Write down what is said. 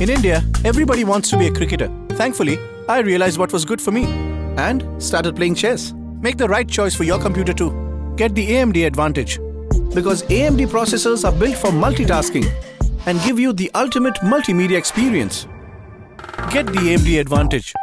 In India, everybody wants to be a cricketer. Thankfully, I realized what was good for me and started playing chess. Make the right choice for your computer too. Get the AMD Advantage because AMD processors are built for multitasking and give you the ultimate multimedia experience. Get the AMD Advantage